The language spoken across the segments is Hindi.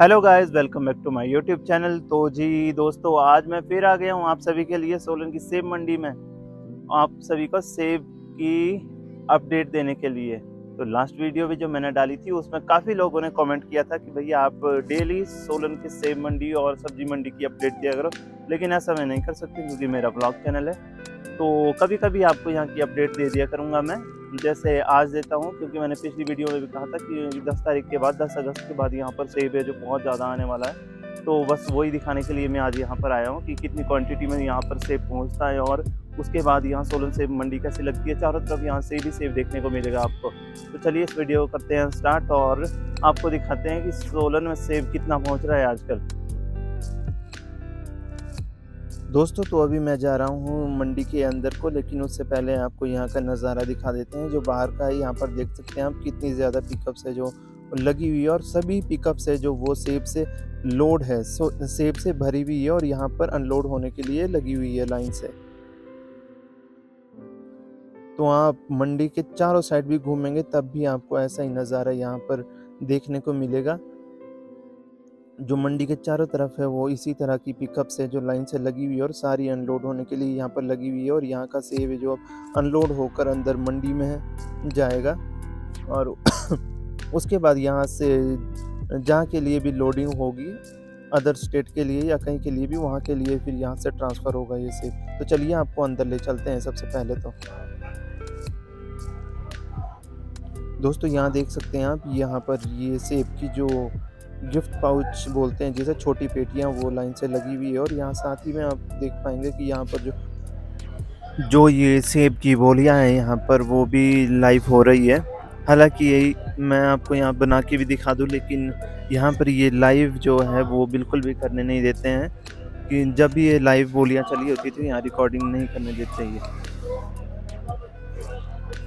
Hello guys, welcome back to my YouTube channel. तो जी दोस्तों, आज मैं फिर आ गया हूँ आप सभी के लिए सोलन की सेब मंडी में। आप सभी को सेब की अपडेट देने के लिए। तो लास्ट वीडियो भी जो मैंने डाली थी, उसमें काफ़ी लोगों ने कमेंट किया था कि भैया आप डेली सोलन की सेब मंडी और सब्ज़ी मंडी की अपडेट दिया करो। लेकिन ऐसा मैं नहीं कर सकती, क्योंकि मेरा ब्लॉग चैनल है। तो कभी कभी आपको यहाँ की अपडेट दे दिया करूँगा मैं। जैसे आज देता हूँ, क्योंकि मैंने पिछली वीडियो में भी कहा था कि 10 तारीख के बाद 10 अगस्त के बाद यहाँ पर सेब है जो बहुत ज़्यादा आने वाला है। तो बस वही दिखाने के लिए मैं आज यहाँ पर आया हूँ कि कितनी क्वांटिटी में यहाँ पर सेब पहुँचता है और उसके बाद यहाँ सोलन सेब मंडी कैसी लगती है। चारों तरफ़ यहाँ से भी सेब देखने को मिलेगा आपको। तो चलिए इस वीडियो करते हैं स्टार्ट और आपको दिखाते हैं कि सोलन में सेब कितना पहुँच रहा है आजकल। दोस्तों तो अभी मैं जा रहा हूँ मंडी के अंदर को, लेकिन उससे पहले आपको यहाँ का नज़ारा दिखा देते हैं। जो बाहर का है, यहाँ पर देख सकते हैं आप कितनी ज़्यादा पिकअप्स है जो लगी हुई है और सभी पिकअप्स है जो वो सेब से लोड है सो सेब से भरी हुई है और यहाँ पर अनलोड होने के लिए लगी हुई है लाइन से तो आप मंडी के चारों साइड भी घूमेंगे, तब भी आपको ऐसा ही नज़ारा यहाँ पर देखने को मिलेगा। जो मंडी के चारों तरफ़ है, वो इसी तरह की पिकअप से जो लाइन से लगी हुई है और सारी अनलोड होने के लिए यहाँ पर लगी हुई है और यहाँ का सेब है जो अनलोड होकर अंदर मंडी में जाएगा। और उसके बाद यहाँ से जहाँ के लिए भी लोडिंग होगी अदर स्टेट के लिए या कहीं के लिए भी, वहाँ के लिए फिर यहाँ से ट्रांसफ़र होगा ये सेब तो चलिए आपको अंदर ले चलते हैं सबसे पहले तो। दोस्तों, यहाँ देख सकते हैं आप, यहाँ पर ये सेब की जो गिफ्ट पाउच बोलते हैं, जैसे छोटी पेटियाँ वो लाइन से लगी हुई है और यहाँ साथ ही में आप देख पाएँगे कि यहाँ पर जो जो ये सेब की बोलियाँ हैं, यहाँ पर वो भी लाइव हो रही है। हालाँकि यही मैं आपको यहाँ बना के भी दिखा दूँ, लेकिन यहाँ पर ये लाइव जो है वो बिल्कुल भी करने नहीं देते हैं। कि जब भी ये लाइव बोलियाँ चली होती थी, यहाँ रिकॉर्डिंग नहीं करने देते ये।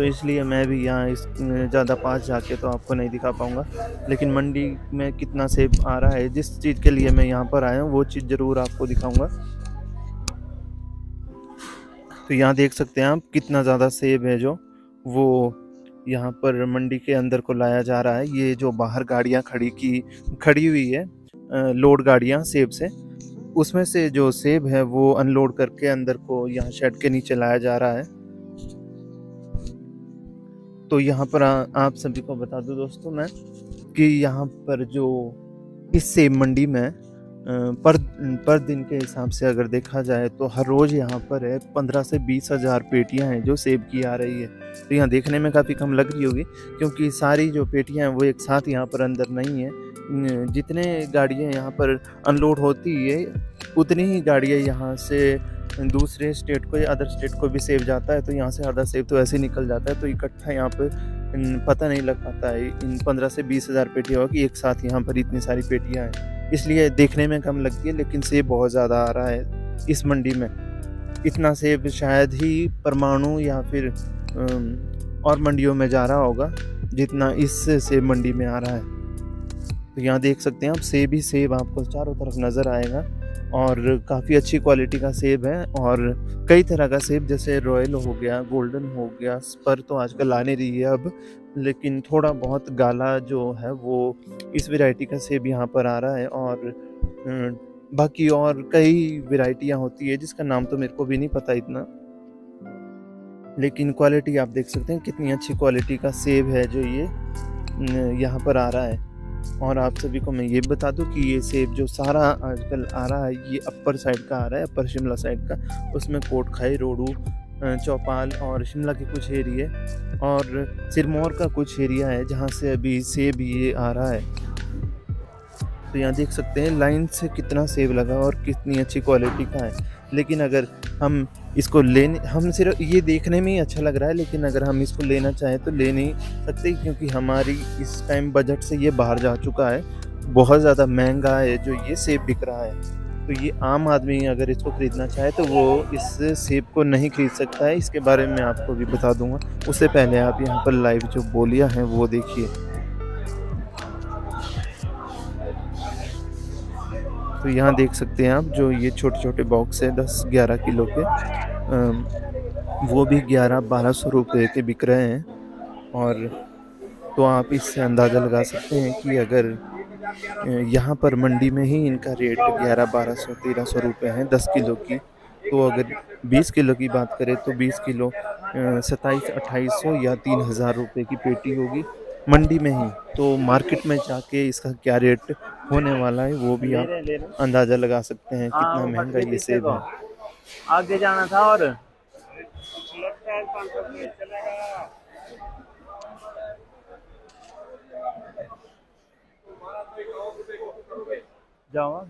तो इसलिए मैं भी यहाँ इस ज़्यादा पास जाके तो आपको नहीं दिखा पाऊँगा। लेकिन मंडी में कितना सेब आ रहा है, जिस चीज़ के लिए मैं यहाँ पर आया हूँ, वो चीज़ ज़रूर आपको दिखाऊँगा। तो यहाँ देख सकते हैं आप कितना ज़्यादा सेब है जो, वो यहाँ पर मंडी के अंदर को लाया जा रहा है। ये जो बाहर गाड़ियाँ खड़ी की, खड़ी हुई है लोड गाड़ियाँ सेब से, उसमें से जो सेब है वो अनलोड करके अंदर को यहाँ शेड के नीचे लाया जा रहा है। तो यहाँ पर आ, आप सभी को बता दूँ दोस्तों मैं कि यहाँ पर जो इस सेब मंडी में पर पर दिन के हिसाब से अगर देखा जाए तो हर रोज़ यहाँ पर है पंद्रह से बीस हज़ार पेटियाँ हैं जो सेब की आ रही है। तो यहाँ देखने में काफ़ी कम लग रही होगी क्योंकि सारी जो पेटियाँ हैं वो एक साथ यहाँ पर अंदर नहीं है। जितने गाड़ियाँ यहाँ पर अनलोड होती है उतनी ही गाड़ियाँ यहाँ से दूसरे स्टेट को या अदर स्टेट को भी सेव जाता है तो यहाँ से आधा सेव तो ऐसे ही निकल जाता है तो इकट्ठा यहाँ पर पता नहीं लग पाता है, इन पंद्रह से बीस हज़ार पेटियाँ कि एक साथ यहाँ पर इतनी सारी पेटियाँ हैं। इसलिए देखने में कम लगती है, लेकिन सेब बहुत ज़्यादा आ रहा है इस मंडी में। इतना सेब शायद ही परमाणु या फिर और मंडियों में जा रहा होगा, जितना इस सेब मंडी में आ रहा है। तो यहाँ देख सकते हैं आप सेब ही सेब आपको चारों तरफ़ नज़र आएगा। और काफ़ी अच्छी क्वालिटी का सेब है और कई तरह का सेब, जैसे रॉयल हो गया गोल्डन हो गया स्पर तो आजकल आने रही है अब, लेकिन थोड़ा बहुत गाला जो है वो इस वैरायटी का सेब यहाँ पर आ रहा है और बाकी और कई वैरायटियाँ होती है जिसका नाम तो मेरे को भी नहीं पता इतना। लेकिन क्वालिटी आप देख सकते हैं कितनी अच्छी क्वालिटी का सेब है जो ये यहाँ पर आ रहा है। और आप सभी को मैं ये बता दूँ कि ये सेब जो सारा आजकल आ रहा है, ये अपर साइड का आ रहा है अपर शिमला साइड का। उसमें कोट खाई रोडू चौपाल और शिमला के कुछ एरिए और सिरमौर का कुछ एरिया है जहाँ से अभी सेब ये आ रहा है। तो यहाँ देख सकते हैं, लाइन से कितना सेब लगा और कितनी अच्छी क्वालिटी का है। लेकिन अगर हम इसको लेने हम सिर्फ़ ये देखने में ही अच्छा लग रहा है, लेकिन अगर हम इसको लेना चाहें तो ले नहीं सकते, क्योंकि हमारी इस टाइम बजट से ये बाहर जा चुका है। बहुत ज़्यादा महँगा है जो ये सेब बिक रहा है। तो ये आम आदमी अगर इसको ख़रीदना चाहे तो वो इस सेब को नहीं खरीद सकता है। इसके बारे में आपको भी बता दूँगा। उससे पहले आप यहाँ पर लाइव जो बोलियाँ हैं वो देखिए। तो यहाँ देख सकते हैं आप, जो ये छोटे छोटे बॉक्स है, दस ग्यारह किलो के वो भी ग्यारह बारह सौ रुपये के बिक रहे हैं। और तो आप इससे अंदाज़ा लगा सकते हैं कि अगर यहाँ पर मंडी में ही इनका रेट ग्यारह बारह सौ, तेरह सौ रुपये है, दस किलो की तो अगर बीस किलो की बात करें तो बीस किलो सत्ताईस, अट्ठाईस सौ या तीन हज़ार रुपये की पेटी होगी। मंडी में ही। तो मार्केट में जाके इसका क्या रेट होने वाला है वो भी आप अंदाज़ा लगा सकते हैं कितना हाँ, महँगा ये सेब है। आगे जाना था और जाओ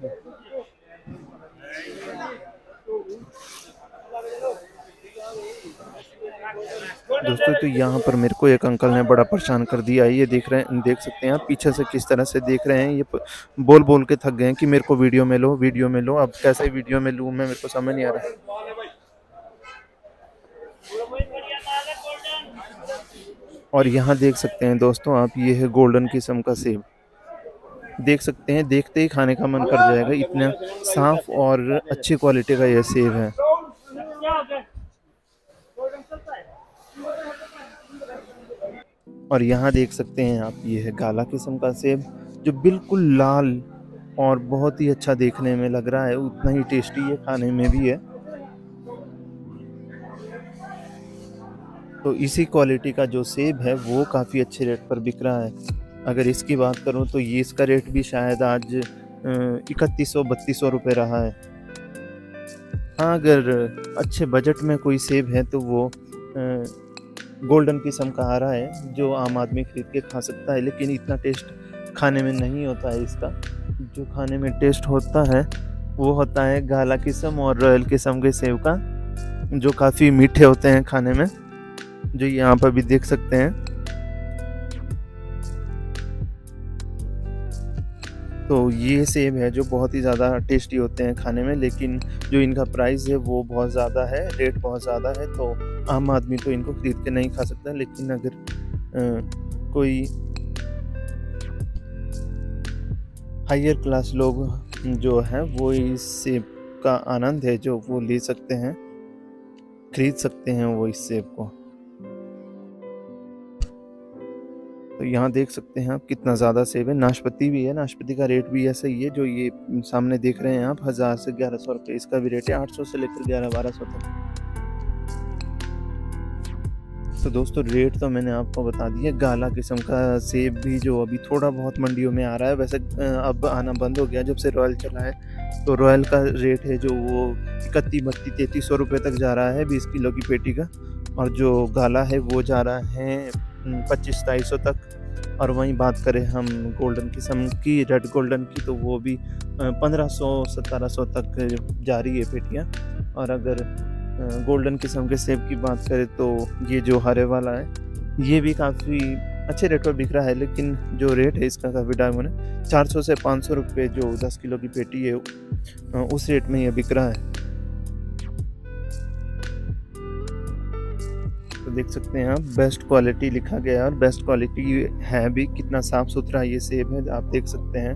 दोस्तों तो यहाँ पर मेरे को एक अंकल ने बड़ा परेशान कर दिया। है ये देख रहे हैं, देख सकते हैं आप पीछे से किस तरह से देख रहे हैं। ये बोल बोल के थक गए हैं कि मेरे को वीडियो में लो, वीडियो में लो। अब कैसे वीडियो में लूँ मैं, मेरे को समझ नहीं आ रहा। और यहाँ देख सकते हैं दोस्तों, आप, ये है गोल्डन किस्म का सेब। देख सकते हैं, देखते ही खाने का मन कर जाएगा। इतना साफ़ और अच्छी क्वालिटी का यह सेब है। और यहाँ देख सकते हैं आप, ये है गाला किस्म का सेब, जो बिल्कुल लाल और बहुत ही अच्छा देखने में लग रहा है। उतना ही टेस्टी है, खाने में भी है। तो इसी क्वालिटी का जो सेब है, वो काफ़ी अच्छे रेट पर बिक रहा है। अगर इसकी बात करूँ तो ये इसका रेट भी शायद आज इकतीस सौ बत्तीस सौ रुपये रहा है। हाँ अगर अच्छे बजट में कोई सेब है तो वो गोल्डन किस्म का आ रहा है, जो आम आदमी खरीद के खा सकता है, लेकिन इतना टेस्ट खाने में नहीं होता है इसका। जो खाने में टेस्ट होता है, वो होता है गाला किस्म और रॉयल किस्म के सेब का, जो काफ़ी मीठे होते हैं खाने में, जो यहाँ पर भी देख सकते हैं। तो ये सेब है जो बहुत ही ज़्यादा टेस्टी होते हैं खाने में, लेकिन जो इनका प्राइस है वो बहुत ज़्यादा है रेट बहुत ज़्यादा है तो आम आदमी तो इनको खरीद के नहीं खा सकता लेकिन अगर अ, कोई हायर क्लास लोग जो हैं वो इस सेब का आनंद है जो वो ले सकते हैं खरीद सकते हैं वो इस सेब को। तो यहाँ देख सकते हैं आप कितना ज़्यादा सेब है। नाशपति भी है नाशपति का रेट भी ऐसा ही है जो ये सामने देख रहे हैं आप हज़ार से ग्यारह सौ रुपये इसका भी रेट है आठ सौ से लेकर ग्यारह बारह सौ तक। तो दोस्तों रेट तो मैंने आपको बता दिया गाला किस्म का सेब भी जो अभी थोड़ा बहुत मंडियों में आ रहा है, वैसे अब आना बंद हो गया जब से रॉयल चला है। तो रॉयल का रेट है जो वो इकतीस, बत्तीस, तैंतीस सौ रुपये तक जा रहा है, बीस किलो की पेटी का। और जो गाला है वो जा रहा है पच्चीस, सताईस सौ तक। और वहीं बात करें हम गोल्डन किस्म की, रेड गोल्डन की तो वो भी पंद्रह सौ, सतारह सौ तक जा रही है पेटियाँ। और अगर गोल्डन किस्म के सेब की बात करें तो ये जो हरे वाला है, ये भी काफ़ी अच्छे रेट पर बिक रहा है, लेकिन जो रेट है इसका काफ़ी डायमंड है। चार सौ से पाँच सौ रुपये जो दस किलो की पेटी है उस रेट में ये बिक रहा है। तो देख सकते हैं आप बेस्ट क्वालिटी लिखा गया है और बेस्ट क्वालिटी है भी, कितना साफ़ सुथरा ये सेब है, आप देख सकते हैं।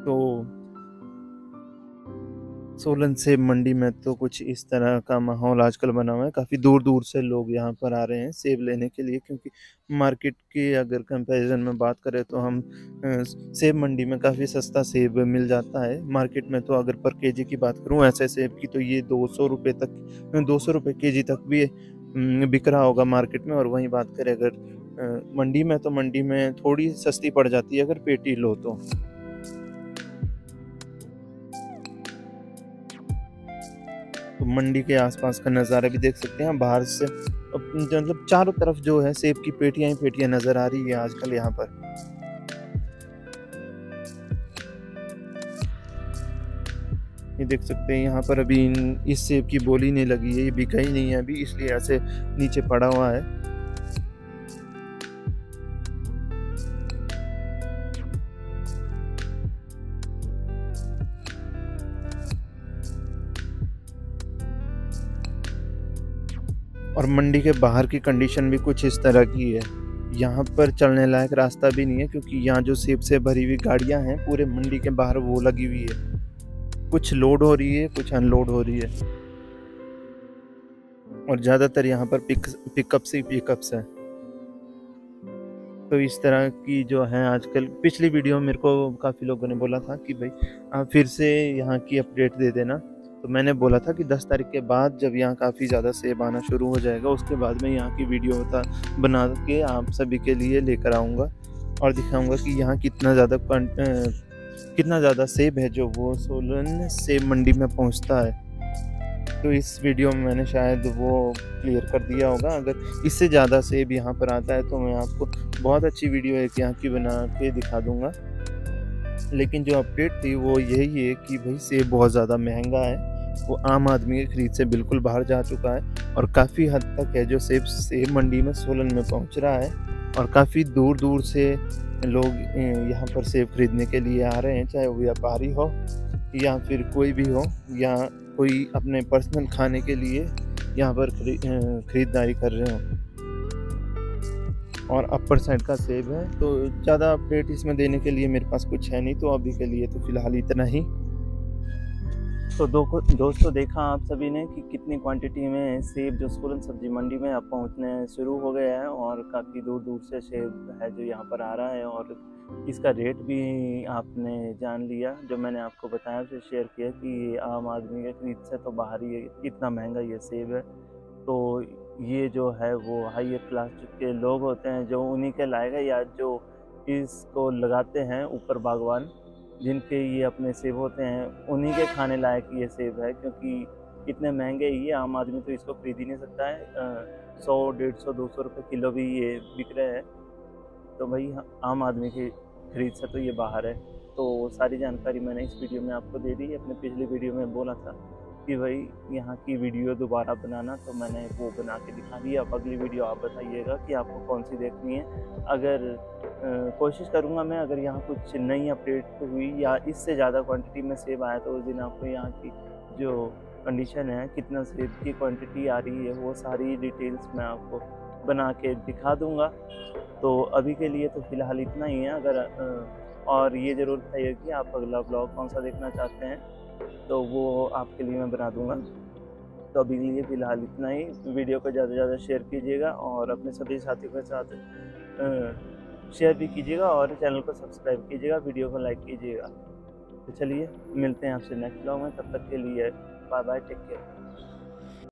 तो सोलन सेब मंडी में तो कुछ इस तरह का माहौल आजकल बना हुआ है। काफ़ी दूर दूर से लोग यहाँ पर आ रहे हैं सेब लेने के लिए, क्योंकि मार्केट के अगर कंपैरिजन में बात करें तो हम सेब मंडी में काफ़ी सस्ता सेब मिल जाता है। मार्केट में तो अगर पर केजी की बात करूँ, ऐसे सेब की तो ये दो सौ रुपये तक, दो सौ रुपये के जी तक भी बिक रहा होगा मार्केट में। और वहीं बात करें अगर मंडी में तो मंडी में थोड़ी सस्ती पड़ जाती है अगर पेटी लो तो। मंडी के आसपास का नज़ारा भी देख सकते हैं। बाहर से मतलब चारों तरफ़ जो है सेब की पेटियाँ ही पेटियाँ नज़र आ रही है आजकल यहाँ पर। ये देख सकते हैं यहाँ पर अभी इस सेब की बोली नहीं लगी है, ये बिका ही नहीं है अभी, इसलिए ऐसे नीचे पड़ा हुआ है। और मंडी के बाहर की कंडीशन भी कुछ इस तरह की है। यहाँ पर चलने लायक रास्ता भी नहीं है, क्योंकि यहाँ जो सेब से भरी हुई गाड़ियाँ हैं, पूरे मंडी के बाहर वो लगी हुई है। कुछ लोड हो रही है, कुछ अनलोड हो रही है। और ज़्यादातर यहाँ पर पिक पिकअप्स ही पिकअप्स हैं। तो इस तरह की जो है आजकल, पिछली वीडियो मेरे को काफ़ी लोगों ने बोला था कि भाई, आप फिर से यहाँ की अपडेट दे देना। तो मैंने बोला था कि 10 तारीख के बाद जब यहाँ काफ़ी ज़्यादा सेब आना शुरू हो जाएगा, उसके बाद मैं यहाँ की वीडियो होता बना के आप सभी के लिए लेकर आऊँगा और दिखाऊँगा कि यहाँ कितना ज़्यादा कितना ज़्यादा सेब है जो वो सोलन सेब मंडी में पहुँचता है। तो इस वीडियो में मैंने शायद वो क्लियर कर दिया होगा। अगर इससे ज़्यादा सेब यहाँ पर आता है तो मैं आपको बहुत अच्छी वीडियो एक यहाँ की बना के दिखा दूँगा। लेकिन जो अपडेट थी वो यही है कि भाई सेब बहुत ज़्यादा महँगा है। वो आम आदमी के खरीद से बिल्कुल बाहर जा चुका है और काफ़ी हद तक है जो सेब सेब मंडी में सोलन में पहुँच रहा है और काफ़ी दूर दूर से लोग यहाँ पर सेब खरीदने के लिए आ रहे हैं, चाहे वो व्यापारी हो या फिर कोई भी हो या कोई अपने पर्सनल खाने के लिए यहाँ पर ख़रीदारी कर रहे हो। और अपर साइड का सेब है तो ज़्यादा अपडेट इसमें देने के लिए मेरे पास कुछ है नहीं तो अभी के लिए तो फ़िलहाल इतना ही। तो दो दोस्तों देखा आप सभी ने कि कितनी क्वांटिटी में सेब जो सोलन सब्ज़ी मंडी में अब पहुँचने शुरू हो गया है और काफ़ी दूर दूर से सेब है जो यहाँ पर आ रहा है और इसका रेट भी आपने जान लिया। जो मैंने आपको बताया, उसे शेयर किया कि आम आदमी के खरीद से तो बाहर ही इतना महँगा ये सेब है। तो ये जो है वो हाइयर क्लास के लोग होते हैं जो उन्हीं के लाएगा या जो इसको लगाते हैं ऊपर बागवान। जिनके ये अपने सेब होते हैं, उन्हीं के खाने लायक ये सेब है, क्योंकि इतने महँगे ये आम आदमी तो इसको खरीद ही नहीं सकता है। सौ, डेढ़ सौ, दो सौ रुपये किलो भी ये बिक रहे हैं। तो भाई आम आदमी की खरीद से तो ये बाहर है। तो सारी जानकारी मैंने इस वीडियो में आपको दे दी, अपने पिछली वीडियो में बोला था। कि भाई यहाँ की वीडियो दोबारा बनाना तो मैंने वो बना के दिखा दी। अब अगली वीडियो आप बताइएगा कि आपको कौन सी देखनी है। अगर कोशिश करूँगा मैं, अगर यहाँ कुछ नई अपडेट हुई या इससे ज़्यादा क्वांटिटी में सेब आया तो उस दिन आपको यहाँ की जो कंडीशन है, कितना सेब की क्वांटिटी आ रही है, वो सारी डिटेल्स मैं आपको बना के दिखा दूँगा। तो अभी के लिए तो फ़िलहाल इतना ही है। अगर और ये ज़रूर बताइए कि आप अगला ब्लॉग कौन सा देखना चाहते हैं। तो वो आपके लिए मैं बना दूँगा। तो अभी के लिए फ़िलहाल इतना ही। वीडियो को ज़्यादा से ज़्यादा शेयर कीजिएगा और अपने सभी साथियों के साथ शेयर भी कीजिएगा और चैनल को सब्सक्राइब कीजिएगा, वीडियो को लाइक कीजिएगा। तो चलिए, मिलते हैं आपसे नेक्स्ट ब्लॉग में। तब तक के लिए बाय बाय टेक केयर